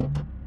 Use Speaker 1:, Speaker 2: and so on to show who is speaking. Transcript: Speaker 1: you